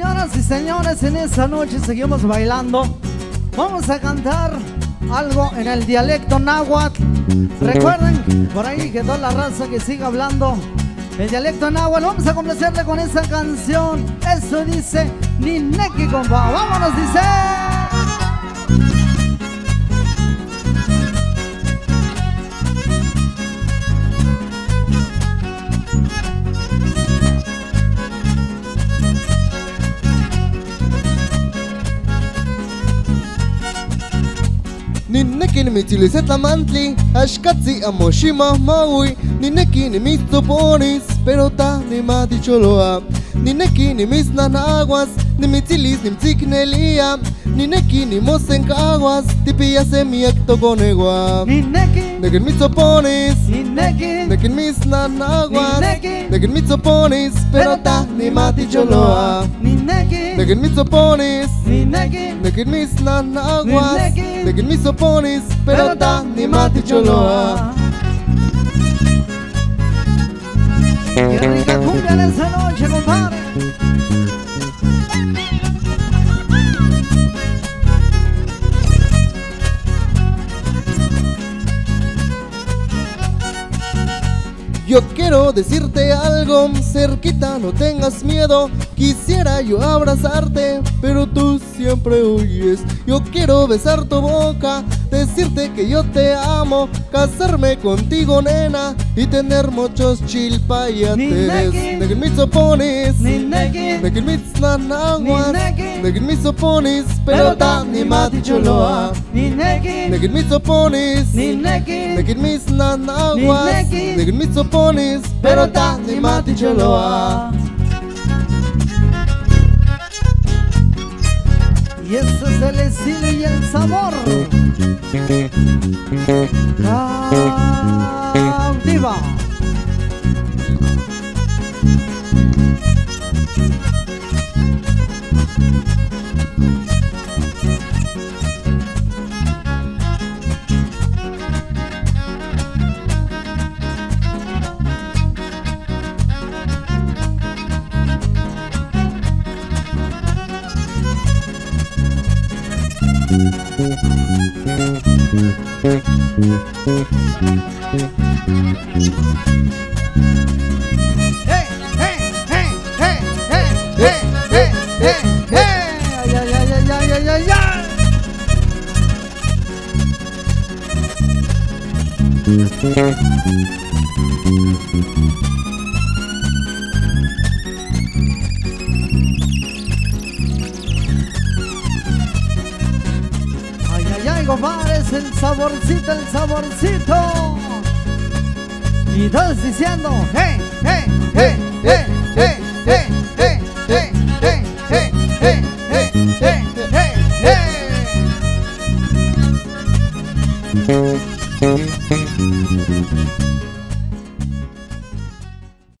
Señoras y señores, en esta noche seguimos bailando. Vamos a cantar algo en el dialecto náhuatl. Recuerden, por ahí que toda la raza que siga hablando el dialecto náhuatl, vamos a complacerle con esa canción. Eso dice Nineki, compa. Vámonos, dice. Ninneki nimitili setla mantli, għax kazzi għammo xima mawi, ninneki nimitlu bonis. perota ni maticholoa nineki nimisnanaguas nimitzilis nimtziknelia nineki nimosenkaguas tipillasemiyektokonegua nekin mitzoponis nekin misnanaguas nekin mitzoponis perota ni maticholoa nekin mitzoponis nekin misnanaguas nekin mitzoponis perota ni maticholoa yo quiero decirte algo, cerquita no tengas miedo. Quisiera yo abrazarte, pero tú siempre huyes. Yo quiero besar tu boca, decirte que yo te amo, casarme contigo, nena, y tener muchos chilpayates. Negrin mis sopones, negrin mis nanaguas, negrin mis sopones, pelota ni maticholoa. Negrin mis sopones, negrin mis nanaguas, negrin mis sopones, pelota ni maticholoa. Y ese es el estilo y el sabor. Ah. 1番 Hey! Hey! Hey! Hey! Hey! Hey! Hey! Hey! Aye aye aye aye aye Thank you. Ay, ay, compadre, es el saborcito, el saborcito. Y todos diciendo, hey, hey, hey, hey, hey, hey, hey, hey, hey, hey, hey, hey, hey, hey, hey.